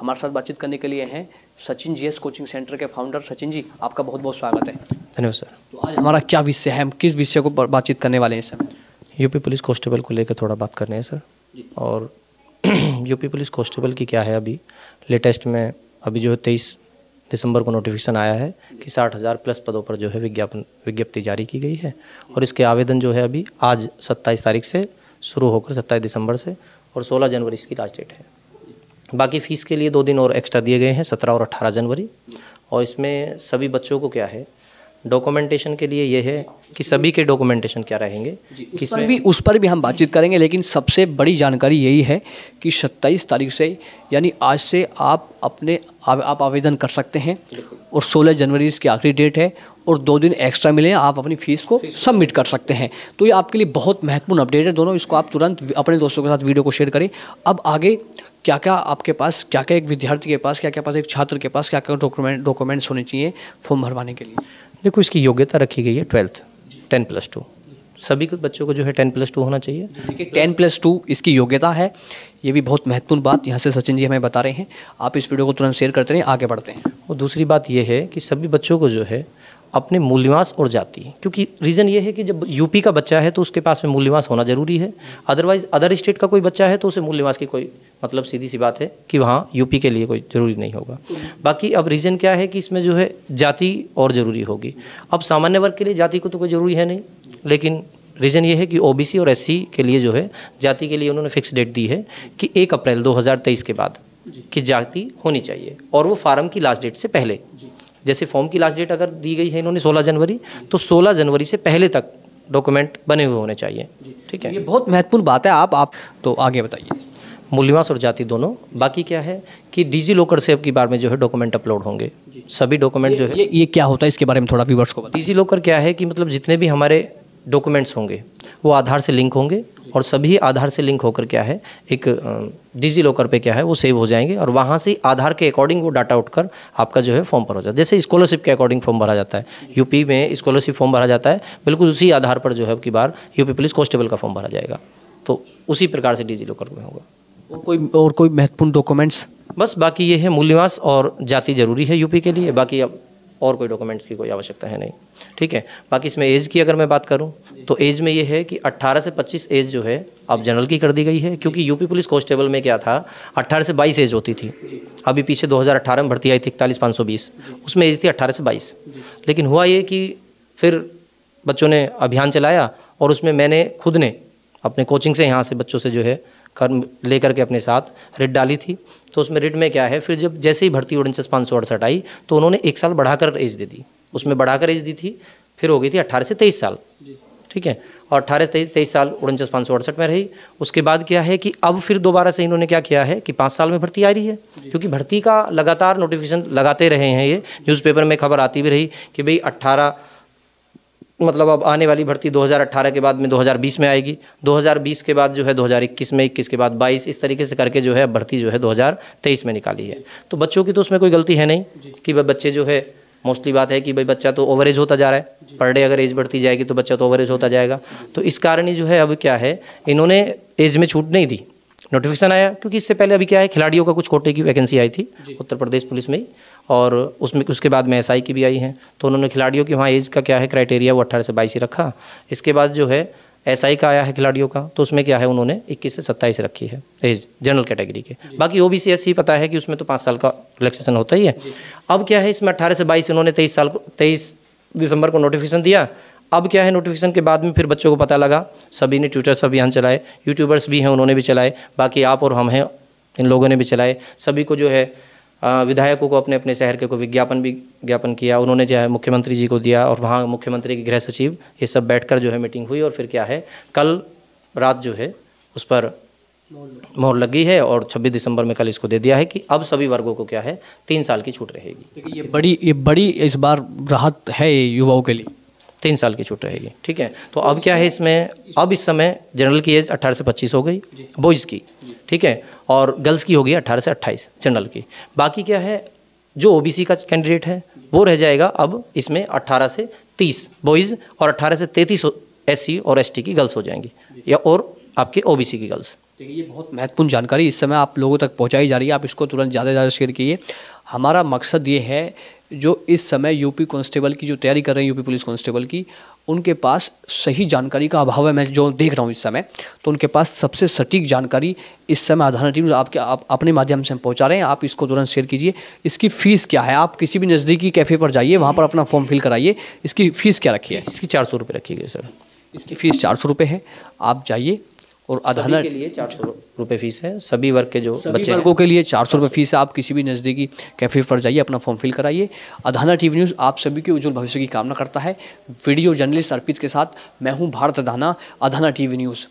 हमारे साथ बातचीत करने के लिए हैं सचिन जीएस कोचिंग सेंटर के फाउंडर सचिन जी आपका बहुत बहुत स्वागत है। धन्यवाद सर। तो आज हमारा क्या विषय है हम किस विषय को बातचीत करने वाले हैं इस समय यूपी पुलिस कांस्टेबल को लेकर थोड़ा बात करने हैं सर। और यूपी पुलिस कांस्टेबल की क्या है अभी? लेटेस्ट में अभी जो है तेईस दिसंबर को नोटिफिकेशन आया है कि साठ हज़ार प्लस पदों पर जो है विज्ञापन विज्ञप्ति जारी की गई है। और इसके आवेदन जो है अभी आज सत्ताईस तारीख से शुरू होकर सत्ताईस दिसंबर से और सोलह जनवरी इसकी लास्ट डेट है। बाकी फ़ीस के लिए दो दिन और एक्स्ट्रा दिए गए हैं सत्रह और अट्ठारह जनवरी। और इसमें सभी बच्चों को क्या है डॉक्यूमेंटेशन के लिए ये है कि सभी के डॉक्यूमेंटेशन क्या रहेंगे उस पर भी उस पर भी हम बातचीत करेंगे लेकिन सबसे बड़ी जानकारी यही है कि 27 तारीख से यानी आज से आप अपने आप आवेदन कर सकते हैं। और 16 जनवरी इसकी आखिरी डेट है और दो दिन एक्स्ट्रा मिले आप अपनी फ़ीस को सबमिट कर सकते हैं। तो ये आपके लिए बहुत महत्वपूर्ण अपडेट है। दोनों इसको आप तुरंत अपने दोस्तों के साथ वीडियो को शेयर करें। अब आगे क्या क्या आपके पास क्या क्या एक विद्यार्थी के पास क्या क्या पास एक छात्र के पास क्या क्या डॉक्यूमेंट डॉक्यूमेंट्स होने चाहिए फॉर्म भरवाने के लिए? देखो इसकी योग्यता रखी गई है ट्वेल्थ टेन प्लस टू सभी को बच्चों को जो है टेन प्लस टू होना चाहिए। देखिए टेन प्लस टू इसकी योग्यता है। ये भी बहुत महत्वपूर्ण बात यहाँ से सचिन जी हमें बता रहे हैं। आप इस वीडियो को तुरंत शेयर करते रहें आगे बढ़ते हैं। और दूसरी बात यह है कि सभी बच्चों को जो है अपने मूल्यवास और जाति क्योंकि रीज़न ये है कि जब यूपी का बच्चा है तो उसके पास में मूल्यवास होना ज़रूरी है। अदरवाइज़ अदर स्टेट का कोई बच्चा है तो उसे मूल्यवास की कोई मतलब सीधी सी बात है कि वहाँ यूपी के लिए कोई ज़रूरी नहीं होगा। बाकी अब रीज़न क्या है कि इसमें जो है जाति और ज़रूरी होगी। अब सामान्य वर्ग के लिए जाति को तो कोई ज़रूरी है नहीं। लेकिन रीज़न ये है कि ओबीसी और एससी के लिए जो है जाति के लिए उन्होंने फिक्स डेट दी है कि एक अप्रैल 2023 के बाद की जाति होनी चाहिए और वो फार्म की लास्ट डेट से पहले। जैसे फॉर्म की लास्ट डेट अगर दी गई है इन्होंने 16 जनवरी तो 16 जनवरी से पहले तक डॉक्यूमेंट बने हुए होने चाहिए। ठीक है? ये बहुत महत्वपूर्ण बात है आप आप तो आगे बताइए। मूल्यवास और जाति दोनों। बाकी क्या है कि डिजी लॉकर से अब की बार में जो है डॉक्यूमेंट अपलोड होंगे। सभी डॉक्यूमेंट जो है ये, ये क्या होता है इसके बारे में थोड़ा व्यूवर्स को डिजी लॉकर क्या है कि मतलब जितने भी हमारे डॉक्यूमेंट्स होंगे वो आधार से लिंक होंगे और सभी आधार से लिंक होकर क्या है एक डिजी लॉकर पे क्या है वो सेव हो जाएँगे और वहाँ से आधार के अकॉर्डिंग वो डाटा उठकर आपका जो है फॉर्म भरा जाता है। जैसे स्कॉलरशिप के अकॉर्डिंग फॉर्म भरा जाता है यूपी में स्कॉलरशिप फॉर्म भरा जाता है बिल्कुल उसी आधार पर जो है अब की बार यूपी पुलिस कॉन्स्टेबल का फॉर्म भरा जाएगा। तो उसी प्रकार से डिजी लॉकर में होगा। और कोई और कोई महत्वपूर्ण डॉक्यूमेंट्स बस बाकी ये है मूल्यवास और जाति ज़रूरी है यूपी के लिए बाकी अब और कोई डॉक्यूमेंट्स की कोई आवश्यकता है नहीं। ठीक है? बाकी इसमें एज की अगर मैं बात करूँ तो एज में ये है कि 18 से 25 एज जो है, अब जनरल की कर दी गई है, क्योंकि यूपी पुलिस कांस्टेबल में क्या था 18 से 22 एज होती थी। अभी पीछे 2018 में भर्ती आई थी इकतालीस पाँच उसमें एज थी अट्ठारह से बाईस। लेकिन हुआ ये कि फिर बच्चों ने अभियान चलाया और उसमें मैंने खुद ने, अपने कोचिंग से यहाँ से बच्चों से जो है कर लेकर के अपने साथ रिट डाली थी। तो उसमें रिट में क्या है फिर जब जैसे ही भर्ती उनचास पाँच सौ अड़सठ आई तो उन्होंने एक साल बढ़ाकर एज दे दी। उसमें बढ़ाकर एज दी थी फिर हो गई थी अट्ठारह से तेईस साल। ठीक है? और अट्ठारह तेईस तेईस साल उनचास पाँच सौ अड़सठ में रही। उसके बाद क्या है कि अब फिर दोबारा से इन्होंने क्या किया है कि पाँच साल में भर्ती आ रही है। क्योंकि भर्ती का लगातार नोटिफिकेशन लगाते रहे हैं ये न्यूज़पेपर में खबर आती भी रही कि भाई अट्ठारह मतलब अब आने वाली भर्ती 2018 के बाद में 2020 में आएगी। 2020 के बाद जो है 2021 में 21 के बाद 22 इस तरीके से करके जो है भर्ती जो है 2023 में निकाली है। तो बच्चों की तो उसमें कोई गलती है नहीं कि भाई बच्चे जो है मोस्टली बात है कि भाई बच्चा तो ओवरेज होता जा रहा है। पर डे अगर एज बढ़ती जाएगी तो बच्चा तो ओवरेज होता जाएगा। तो इस कारण ही जो है अब क्या है इन्होंने एज में छूट नहीं दी। नोटिफिकेशन आया क्योंकि इससे पहले अभी क्या है खिलाड़ियों का कुछ कोटे की वैकेंसी आई थी उत्तर प्रदेश पुलिस में ही और उसमें उसके बाद में एसआई की भी आई हैं। तो उन्होंने खिलाड़ियों की वहाँ एज का क्या है क्राइटेरिया वो अट्ठारह से बाईस ही रखा। इसके बाद जो है एसआई का आया है खिलाड़ियों का तो उसमें क्या है उन्होंने इक्कीस से सत्ताईस रखी है एज जनरल कैटेगरी के। बाकी O B C S C पता है कि उसमें तो पाँच साल का रिलैक्सेशन होता ही है। अब क्या है इसमें अट्ठारह से बाईस उन्होंने तेईस साल को तेईस दिसंबर को नोटिफिकेशन दिया अब क्या है नोटिफिकेशन के बाद में फिर बच्चों को पता लगा। सभी ने ट्विटर ट्विटर्स अभियान चलाए यूट्यूबर्स भी हैं, उन्होंने भी चलाए, बाकी आप और हम हैं, इन लोगों ने भी चलाए। सभी को जो है विधायकों को अपने अपने शहर के को विज्ञापन भी ज्ञापन किया, उन्होंने जो है मुख्यमंत्री जी को दिया और वहाँ मुख्यमंत्री के गृह सचिव ये सब बैठकर जो है मीटिंग हुई और फिर क्या है, कल रात जो है उस पर मोहर लगी है और 26 दिसंबर में कल इसको दे दिया है कि अब सभी वर्गों को क्या है, तीन साल की छूट रहेगी। ये बड़ी ये बड़ी इस बार राहत है युवाओं के लिए। तीन साल की छूट रहेगी ठीक है? तो अब क्या है इसमें? अब इस समय जनरल की एज अट्ठारह से पच्चीस हो गई बॉयज़ की ठीक है? और गर्ल्स की होगी अट्ठारह से अट्ठाईस जनरल की। बाकी क्या है? जो ओबीसी का कैंडिडेट है वो रह जाएगा अब इसमें अट्ठारह से तीस बॉयज़ और अट्ठारह से तैंतीस एस और एसटी की गर्ल्स हो जाएँगी या और आपके ओबीसी की गर्ल्स देखिए ये बहुत महत्वपूर्ण जानकारी इस समय आप लोगों तक पहुंचाई जा रही है आप इसको तुरंत ज़्यादा से ज़्यादा शेयर कीजिए। हमारा मकसद ये है जो इस समय यूपी कांस्टेबल की जो तैयारी कर रहे हैं यूपी पुलिस कांस्टेबल की उनके पास सही जानकारी का अभाव है मैं जो देख रहा हूँ इस समय तो उनके पास सबसे सटीक जानकारी इस समय आधार टीम आपके आप अपने माध्यम से हम पहुँचा रहे हैं। आप इसको तुरंत शेयर कीजिए। इसकी फ़ीस क्या है? आप किसी भी नज़दीकी कैफ़े पर जाइए वहाँ पर अपना फॉर्म फिल कराइए। इसकी फ़ीस क्या रखी है? इसकी चार सौ रुपये रखी गई सर। इसकी फ़ीस चार सौ रुपये है। आप जाइए और अधाना के लिए चार सौ रुपये फ़ीस है। सभी वर्ग के जो बच्चे वर्गों के लिए चार सौ रुपये फ़ीस है। आप किसी भी नज़दीकी कैफ़े पर जाइए अपना फॉर्म फिल कराइए। अधाना टीवी न्यूज़ आप सभी के उज्जवल भविष्य की कामना करता है। वीडियो जर्नलिस्ट अर्पित के साथ मैं हूँ भारत अधाना अधाना टीवी न्यूज़।